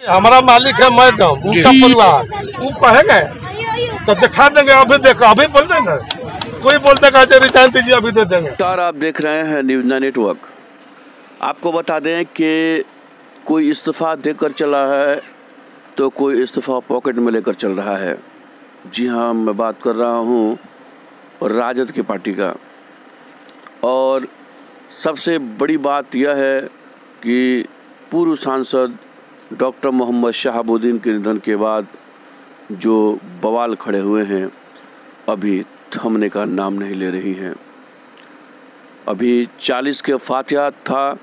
हमारा मालिक है मैडम उनका परिवार। वो कहेंगे तो दिखा देंगे अभी देखो अभी बोल देंगे। कोई बोल देगा जो रिजाइन दीजिए अभी दे देंगे। नमस्कार आप देख रहे हैं न्यूजना नेटवर्क। आपको बता दें कि कोई इस्तीफ़ा देकर चला है तो कोई इस्तीफ़ा पॉकेट में लेकर चल रहा है। जी हाँ मैं बात कर रहा हूँ राजद की पार्टी का। और सबसे बड़ी बात यह है कि पूर्व सांसद डॉक्टर मोहम्मद शहाबुद्दीन के निधन के बाद जो बवाल खड़े हुए हैं, अभी थमने का नाम नहीं ले रही हैं। अभी चालीस के फातिहा था,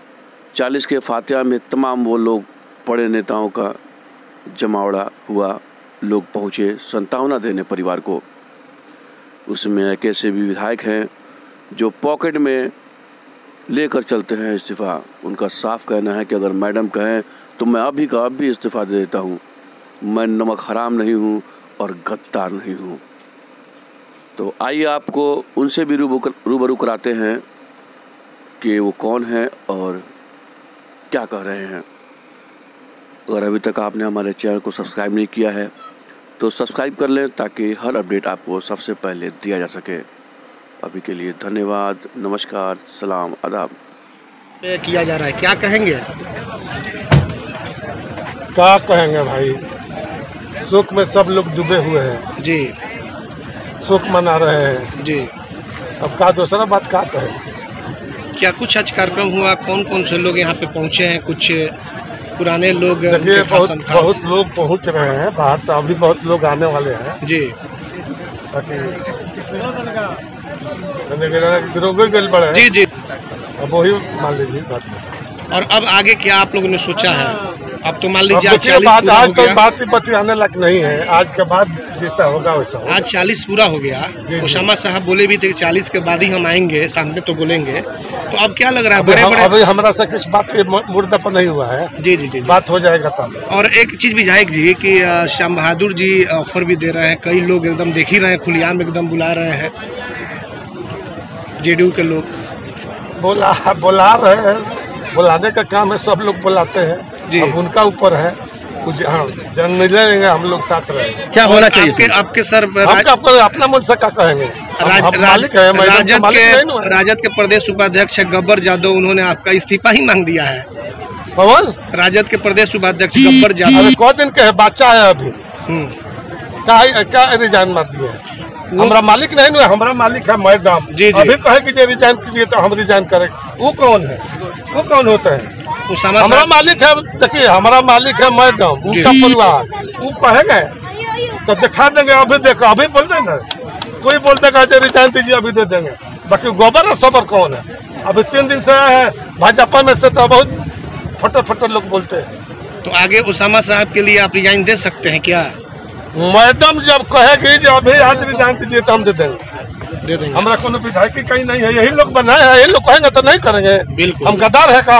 चालीस के फातिहा में तमाम वो लोग बड़े नेताओं का जमावड़ा हुआ, लोग पहुँचे संतावना देने परिवार को। उसमें एक ऐसे भी विधायक हैं जो पॉकेट में लेकर चलते हैं इस्तीफ़ा। उनका साफ़ कहना है कि अगर मैडम कहें तो मैं अभी का अभी इस्तीफ़ा दे देता हूँ। मैं नमक हराम नहीं हूँ और गद्दार नहीं हूँ। तो आइए आपको उनसे भी रूबरू रूबरू कराते हैं कि वो कौन है और क्या कह रहे हैं। अगर अभी तक आपने हमारे चैनल को सब्सक्राइब नहीं किया है तो सब्सक्राइब कर लें ताकि हर अपडेट आपको सबसे पहले दिया जा सके। अभी के लिए धन्यवाद नमस्कार सलाम आदाब। किया जा रहा है। क्या कहेंगे? क्या कहेंगे भाई? सुख में सब लोग डूबे हुए हैं। जी। सुख मना रहे हैं। जी। अब का दूसरा बात क्या कहें? क्या कुछ आज कार्यक्रम हुआ? कौन कौन से लोग यहाँ पे पहुँचे हैं? कुछ पुराने लोग बहुत बहुत लोग पहुँच रहे हैं। बाहर से अभी बहुत लोग आने वाले हैं। जी। ताकि गल बड़े जी जी। अब वही मान लीजिए बात और अब आगे क्या आप लोगों ने सोचा है? अब तो मान लीजिए आज तो बात ही ही बतियाने लायक नहीं है। आज के बाद जैसा होगा वैसा होगा। आज चालीस पूरा हो गया। जी। उसामा साहब बोले भी थे चालीस के बाद ही हम आएँगे सामने तो बोलेंगे। तो अब क्या लग रहा है? बड़े हम- बड़े अभी हमारा से कुछ बात मुर्दा पर नहीं हुआ है। जी जी जी जी। बात हो जाएगा तब। और एक चीज़ विधायक जी की श्याम बहादुर जी ऑफ़र भी दे रहे हैं कई लोग एकदम देख ही रहे हैं खुलियाम एकदम बुला रहे हैं। जेडीयू के लोग। बोला बुला रहे हैं बुलाने का काम है सब लोग बुलाते जी। हैं अब उनका ऊपर है। कुछ हाँ जन मिलेंगे हम लोग साथ रहेंगे। क्या होना चाहिए आपके, आपके सर हम राज, आपको अपना कहेंगे? मालिक है मैडम राजद के है। राजद के प्रदेश उपाध्यक्ष गब्बर यादव उन्होंने आपका इस्तीफा ही मांग दिया है। पवन? राजद के प्रदेश उपाध्यक्ष गब्बर जादव कौ दिन के है? बच्चा है अभी। हम्म, का क्या रिजाइन मत दिए हमारा मालिक नहीं ना है, हमारा मालिक है मैडम जी, जी। अभी कहे कि जे रिजाइन कीजिए तो हम रिजाइन करें। वो कौन है? वो कौन होते हैं? उसामा हमारा मालिक है देखिए हमारा मालिक है मैडम उनका परिवार वो कहेंगे तो दिखा देंगे अभी देखो अभी बोल देंगे। कोई बोल देगा जो रिजाइन दीजिए अभी दे देंगे। बाकी गोबर और सबर कौन है? अभी तीन दिन से आए हैं भाजपा में से तो बहुत फटर फटर लोग बोलते हैं। तो आगे उसामा साहब के लिए आप रिजाइन दे सकते हैं क्या? मैडम जब कहेगी जो अभी आज रिजाइन दीजिए तो हम दे देंगे। दे देंगे। हमारा कोनो विधायक कहीं नहीं है यही लोग बनाए हैं यही लोग कहेंगे तो नहीं करेंगे। बिल्कुल। हम गद्दार है का